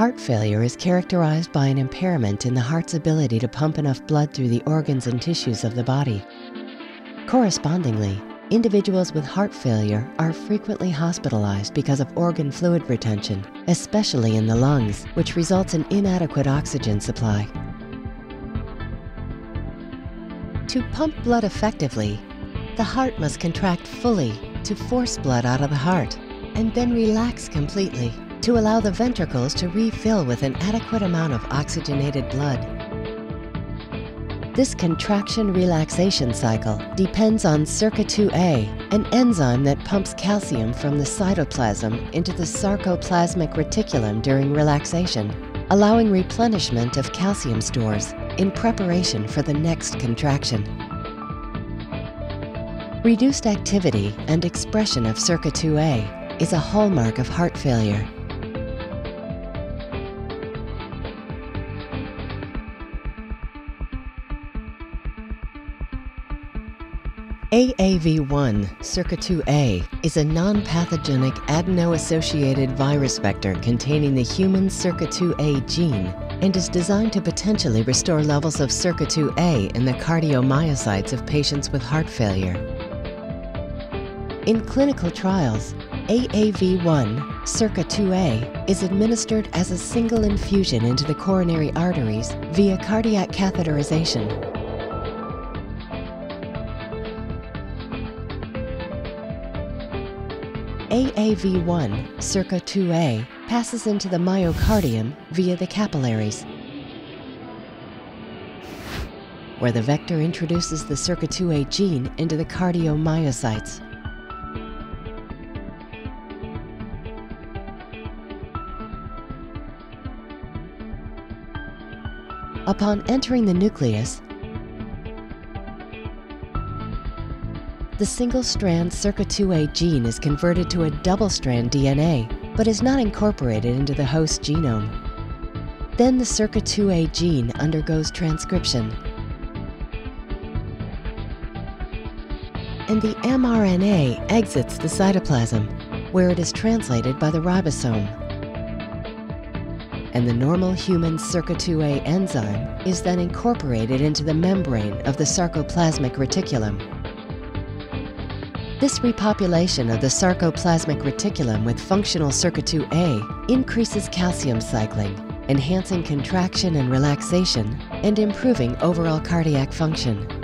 Heart failure is characterized by an impairment in the heart's ability to pump enough blood through the organs and tissues of the body. Correspondingly, individuals with heart failure are frequently hospitalized because of organ fluid retention, especially in the lungs, which results in inadequate oxygen supply. To pump blood effectively, the heart must contract fully to force blood out of the heart and then relax completely to allow the ventricles to refill with an adequate amount of oxygenated blood. This contraction-relaxation cycle depends on SERCA2a, an enzyme that pumps calcium from the cytoplasm into the sarcoplasmic reticulum during relaxation, allowing replenishment of calcium stores in preparation for the next contraction. Reduced activity and expression of SERCA2a is a hallmark of heart failure. AAV1 SERCA2a is a non-pathogenic adeno-associated virus vector containing the human SERCA2a gene and is designed to potentially restore levels of SERCA2a in the cardiomyocytes of patients with heart failure. In clinical trials, AAV1 SERCA2a is administered as a single infusion into the coronary arteries via cardiac catheterization AAV1, SERCA2a, passes into the myocardium via the capillaries, where the vector introduces the SERCA2a gene into the cardiomyocytes. Upon entering the nucleus, the single-strand SERCA2a gene is converted to a double-strand DNA, but is not incorporated into the host genome. Then the SERCA2a gene undergoes transcription. And the mRNA exits the cytoplasm, where it is translated by the ribosome. And the normal human SERCA2a enzyme is then incorporated into the membrane of the sarcoplasmic reticulum. This repopulation of the sarcoplasmic reticulum with functional SERCA2a increases calcium cycling, enhancing contraction and relaxation, and improving overall cardiac function.